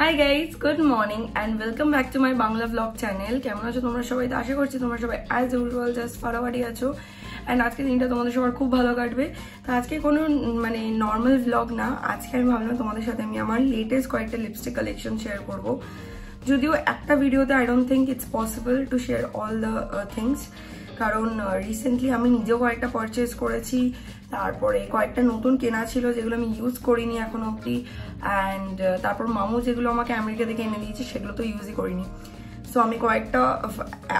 Hi guys good morning and welcome back to my Bangla blog channel কেমন আছো তোমরা সবাই? তো আশা করছি তোমরা সবাই অ্যাজ ইউজুয়াল জাস্ট ফাটাফাটি আছো। অ্যান্ড আজকে দিনটা তোমাদের সবার খুব ভালো কাটবে। তো আজকে কোনো মানে নর্মাল ব্লগ না। আজকে আমি ভাবলাম তোমাদের সাথে আমি আমার লেটেস্ট কয়েকটা লিপস্টিক কালেকশন শেয়ার করব। যদিও একটা ভিডিওতে I don't think it's possible to share all the things কারণ রিসেন্টলি আমি নিজেও কয়েকটা পারচেস করেছি। তারপরে কয়েকটা নতুন কেনা ছিল যেগুলো আমি ইউজ করিনি এখন অবধি অ্যান্ড তারপর মামু যেগুলো আমাকে আমেরিকা থেকে এনে দিয়েছে সেগুলো তো ইউজই করিনি। সো আমি কয়েকটা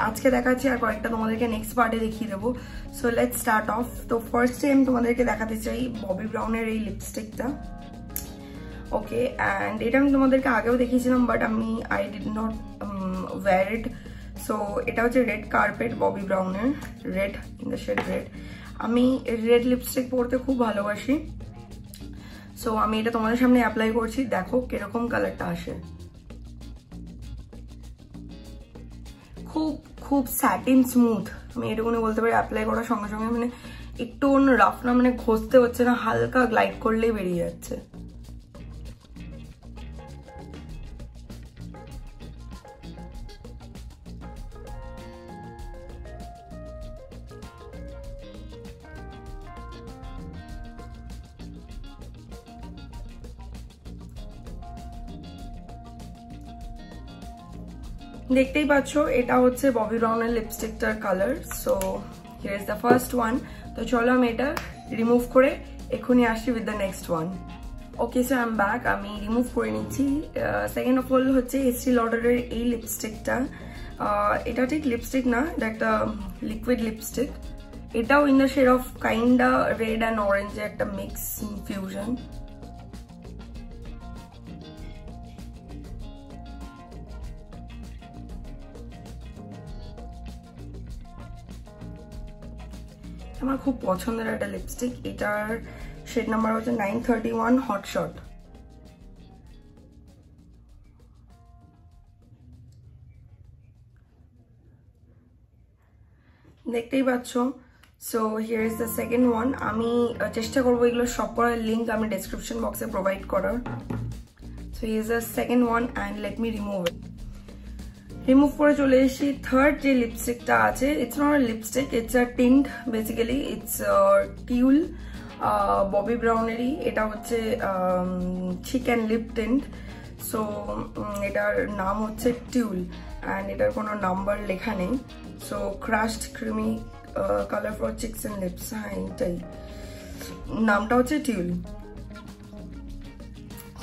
আজকে দেখাচ্ছি আর কয়েকটা তোমাদেরকে নেক্সট পার্টে দেখিয়ে দেবো। সো লেট স্টার্ট অফ তো ফার্স্টে আমি তোমাদেরকে দেখাতে চাই ববি ব্রাউনের এই লিপস্টিকটা ওকে অ্যান্ড এটা আমি তোমাদেরকে আগেও দেখিয়েছিলাম বাট আমি I did not wear it so এটা হচ্ছে red carpet Bobbi ব্রাউনের red in the shade red আমি রেড লিপস্টিক পরতে খুব ভালোবাসি। সো আমি এটা তোমাদের সামনে অ্যাপ্লাই করছি। দেখো কীরকম কালারটা আসে। খুব খুব স্যাটিন স্মুথ আমি এটুকুনি বলতে পারি অ্যাপ্লাই করার সঙ্গে সঙ্গে মানে একটু রাফ না মানে ঘষতে হচ্ছে না, হালকা গ্লাইড করলেই বেরিয়ে যাচ্ছে। দেখতেই পাচ্ছ, এটা হচ্ছে ববি ব্রাউনের লিপস্টিকটার colour so here is the first one তো চলো আমি এটা রিমুভ করে এক্ষুনি আসি with the next one okay so I'm back আমি রিমুভ করে নিচ্ছি। সেকেন্ড অফ অল হচ্ছে এসটি লডারের এই লিপস্টিকটা এটা ঠিক লিপস্টিক না, এটা একটা লিকুইড লিপস্টিক এটাও in the shade of kinda red and অরেঞ্জে একটা মিক্স ফিউশন আমার খুব পছন্দের একটা লিপস্টিক এটার শেড নাম্বার হচ্ছে নাইন থার্টি ওয়ান হটশট দেখতেই পাচ্ছ? So here is the second one আমি চেষ্টা করব এগুলো সব করার লিঙ্ক আমি ডেসক্রিপশন বক্সে প্রোভাইড করার। So is the second one and let me remove it remove করে চলে এসেছি। থার্ড যে লিপস্টিকটা আছে it's not lipstick it's a tint basically it's tulle Bobbi ব্রাউনেরই এটা হচ্ছে চিকেন লিপ টিন্ট সো এটার নাম হচ্ছে টিউল অ্যান্ড এটার কোনো নাম্বার লেখা নেই। So crushed creamy colour for cheeks and lips হ্যাঁ এইটাই। নামটা হচ্ছে টিউল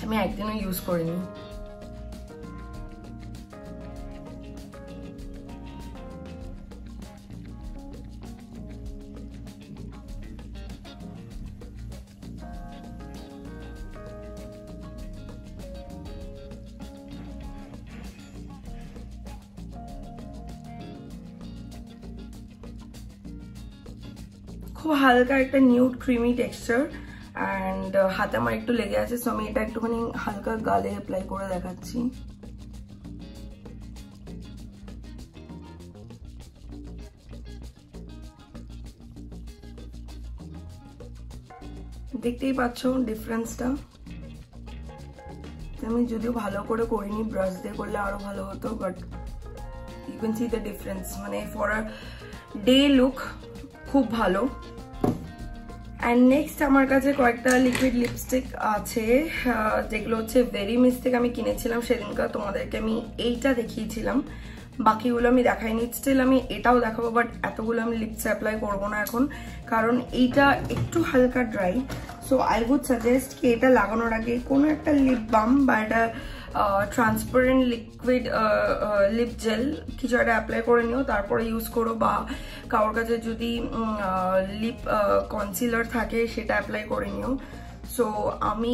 আমি একদিনও ইউজ করিনি। খুব হালকা একটা নিউড ক্রিমি টেক্সচার অ্যান্ড হাতে আমার একটু লেগে আছে সো আমি এটা একটুখানি হালকা গালে অ্যাপ্লাই করে দেখাচ্ছি। দেখতেই পাচ্ছ ডিফারেন্সটা আমি যদিও ভালো করে করিনি ব্রাশ দিয়ে করলে আরও ভালো হতো but you can see the difference মানে ফর আ ডে লুক খুব ভালো। অ্যান্ড নেক্সট আমার কাছে কয়েকটা লিকুইড লিপস্টিক আছে যেগুলো হচ্ছে ভেরি মিস্টেক আমি কিনেছিলাম সেদিনকার, তোমাদেরকে আমি এইটা দেখিয়েছিলাম। বাকিগুলো আমি দেখাইনি স্টিল আমি এটাও দেখাবো বাট এতগুলো আমি লিপস অ্যাপ্লাই করব না এখন, কারণ এইটা একটু হালকা dry so I would suggest কি এটা লাগানোর আগে কোনো একটা লিপ বাম বা একটা ট্রান্সপারেন্ট লিকুইড লিপ জেল কিছু একটা অ্যাপ্লাই করে নিও, তারপরে ইউজ করো বা কারোর কাছে যদি লিপ কনসিলার থাকে সেটা অ্যাপ্লাই করে নিও। সো আমি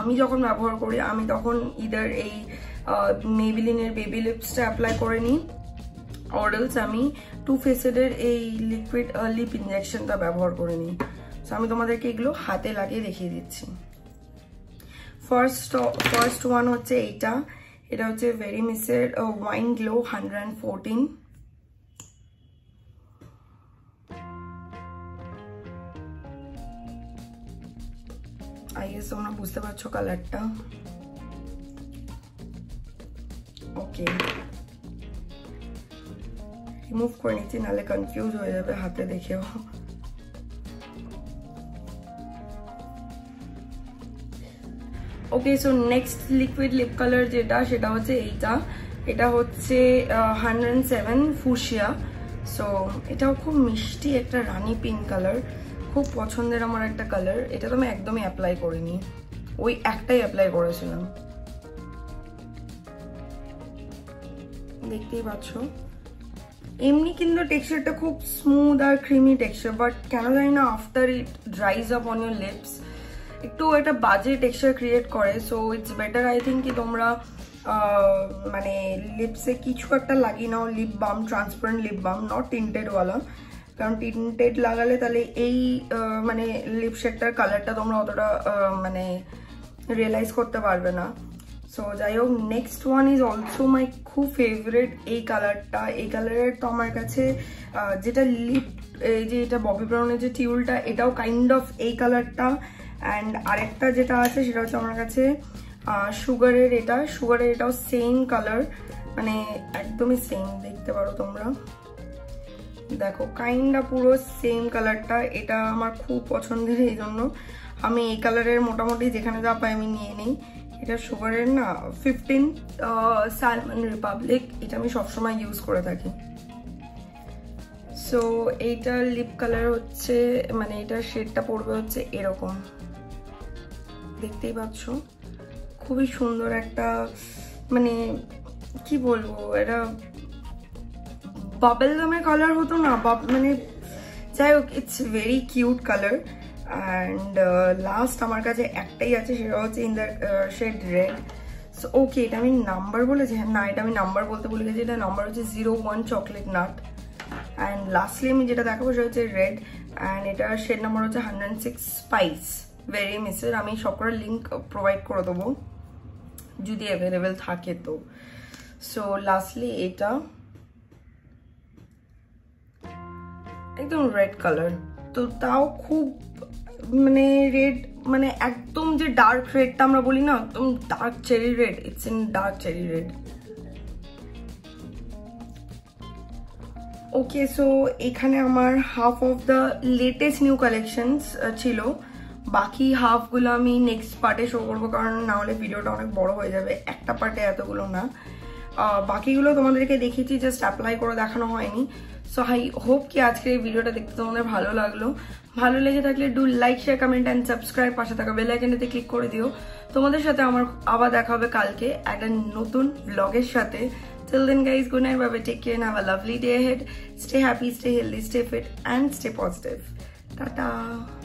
আমি যখন ব্যবহার করি, আমি তখন ইদার এই মেবিলিনের বেবি লিপসটা অ্যাপ্লাই করে নিই অর্ডেলস আমি টু ফেসেডের এই লিকুইড লিপ ইঞ্জেকশনটা ব্যবহার করে নিই। সো আমি তোমাদেরকে এগুলো হাতে লাগিয়ে দেখিয়ে দিচ্ছি। ফার্স্ট ফার্স্ট ওয়ান হচ্ছে এইটা এটা হচ্ছে very মিসের wine glow hundred and fourteen I guess তোমরা বুঝতে পারছ কালারটা ওকে রিমুভ করে নিচ্ছি, নাহলে কনফিউজ হয়ে যাবে হাতে দেখেও। Okay so next liquid lip colour যেটা, সেটা হচ্ছে এইটা। এটা হচ্ছে হান্ড্রেড সেভেন ফুসিয়া সো এটাও খুব মিষ্টি একটা রানি পিঙ্ক কালার খুব পছন্দের আমার একটা কালার এটা তো আমি একদমই অ্যাপ্লাই করিনি। ওই একটাই অ্যাপ্লাই করেছিলাম। দেখতেই পাচ্ছ। এমনি কিন্তু টেক্সচারটা খুব স্মুথ আর ক্রিমি টেক্সচার বাট কেন জানি না after it dries up on your lips একটু একটা বাজে টেক্সচার ক্রিয়েট করে so it's better I think কি তোমরা মানে লিপসে কিছু একটা লাগিয়ে নাও lip balm transparent lip balm not টিন্টেডওয়ালা কারণ টিন্টেড লাগালে তাহলে এই মানে লিপ শেডটার কালারটা তোমরা অতটা মানে রিয়েলাইজ করতে পারবে না। সো যাই হোক next one is also my খুব ফেভারেট এই কালারটা এই কালারের তো আমার কাছে যেটা লিপ এই যে এটা ববি ব্রাউনের যে টিউলটা এটাও কাইন্ড অফ এই কালারটা অ্যান্ড আরেকটা যেটা আছে, সেটা হচ্ছে আমার কাছে সুগারের এটা। সুগারের এটাও সেম কালার মানে একদমই সেম দেখতে পারো তোমরা। দেখো কাইন্ডা পুরো সেম কালারটা এটা আমার খুব পছন্দের এই জন্য। আমি এই কালারের মোটামুটি যেখানে যা পাই আমি নিয়ে নিই। এটা সুগারের না ফিফটিন সালমান রিপাবলিক এটা আমি সবসময় ইউজ করে থাকি। সো এইটার লিপ কালার হচ্ছে মানে এটার শেডটা পড়বে হচ্ছে এরকম। দেখতেই পাচ্ছ। খুবই সুন্দর একটা মানে কি বলব এটা বাবেল গামের কালার হতো না মানে যাই হোক it's very cute colour and last আমার কাছে একটাই আছে, সেটা হচ্ছে in the shade red so okay এটা আমি নাম্বার বলেছি হ্যাঁ না, এটা আমি নাম্বার বলতে বলে গেছি, এটা নাম্বার হচ্ছে zero one chocolate nut and lastly আমি যেটা দেখাবো, সেটা হচ্ছে রেড অ্যান্ড এটার শেড নাম্বার হচ্ছে হান্ড্রেড সিক্স স্পাইস ভেরি মিসের আমি সবকটার লিঙ্ক প্রোভাইড করে দেবো, যদি অ্যাভেলেবেল থাকে তো। সো লাস্টলি এটা একদম রেড কালার তো তাও খুব মানে রেড মানে একদম যে ডার্ক রেডটা আমরা বলি না, একদম dark cherry red it's in dark cherry red okay so এখানে আমার half of the latest new collections ছিল। বাকি হাফগুলো আমি নেক্সট পার্টে শো করব কারণ না হলে ভিডিওটা অনেক বড় হয়ে যাবে একটা পার্টে এতগুলো না বাকিগুলো তোমাদেরকে দেখিয়েছি জাস্ট অ্যাপ্লাই করে দেখানো হয়নি সো হাই হোপ কি আজকের এই ভিডিওটা দেখতে তোমাদের ভালো লাগল ভালো লেগে থাকলে do like share comment and subscribe পাশে থাকা বেল আইকনেতে ক্লিক করে দিও তোমাদের সাথে আমার আবার দেখা হবে কালকে একটা নতুন ব্লগের সাথে Till then guys, good night, bye bye, take care a lovely day ahead. Stay happy, stay healthy, stay fit and stay positive. Ta-ta!